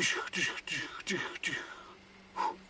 Tchoo, tchoo, tchoo, tchoo, tchoo.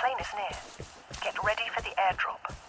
plane is near. Get ready for the airdrop.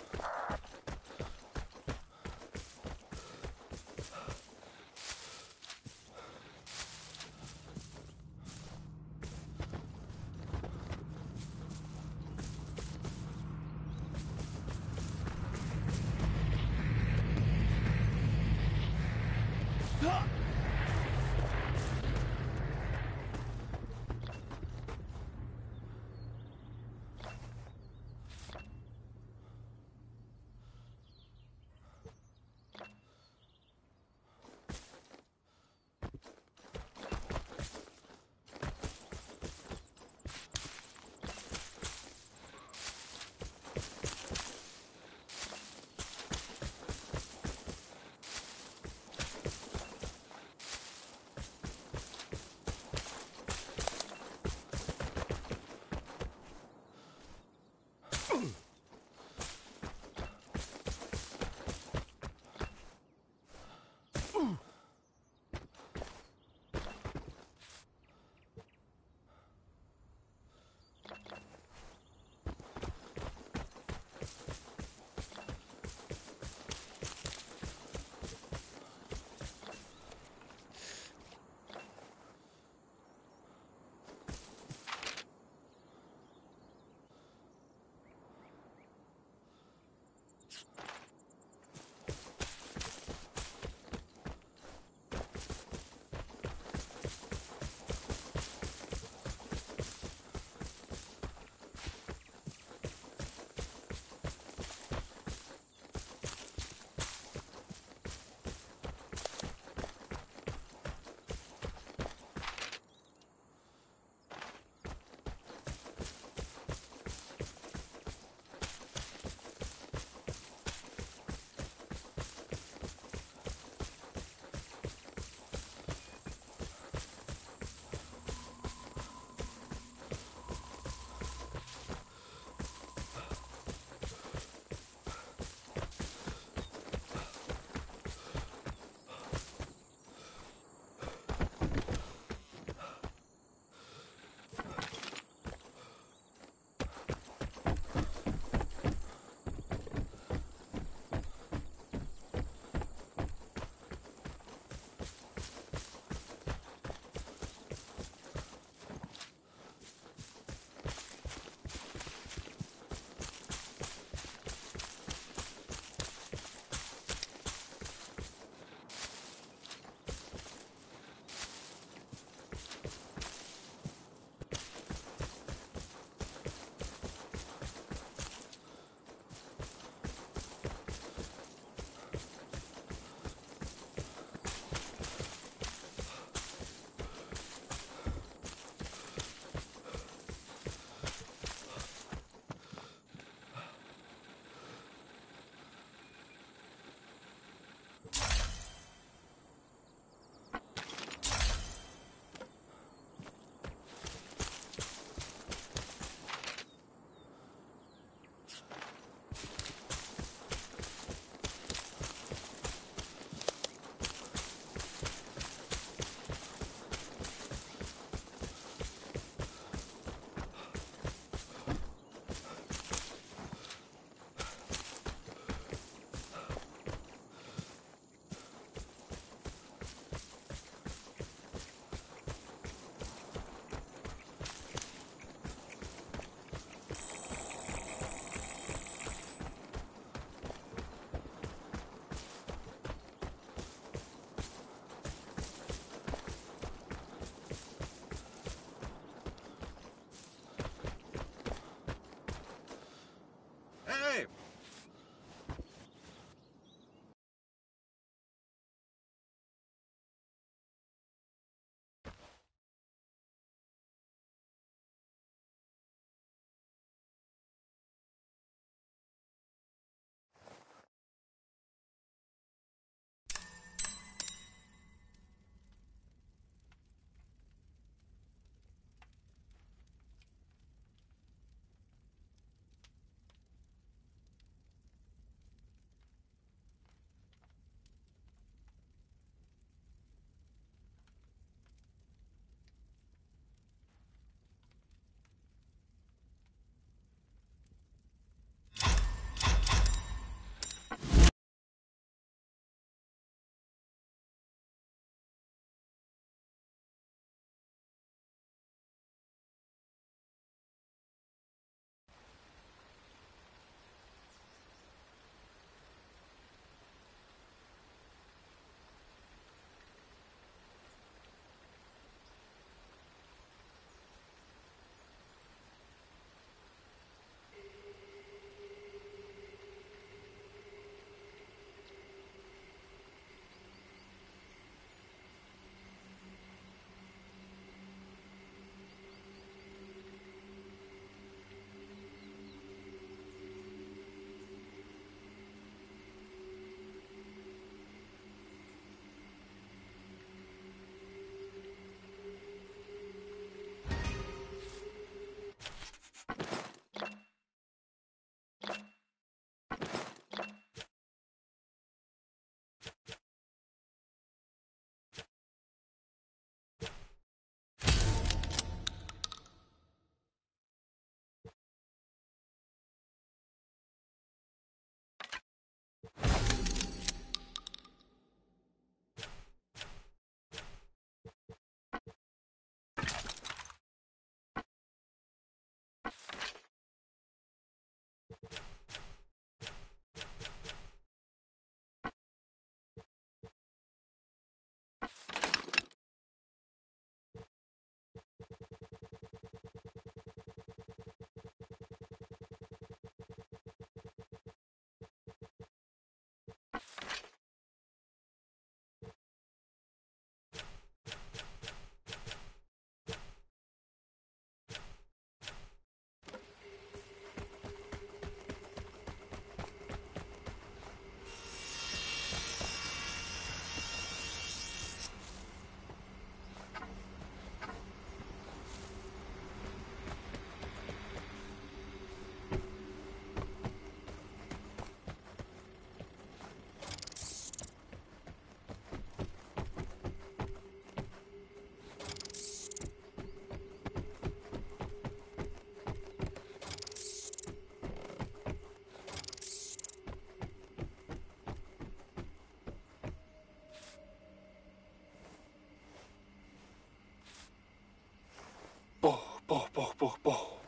Hey! Pow, pow, pow, pow.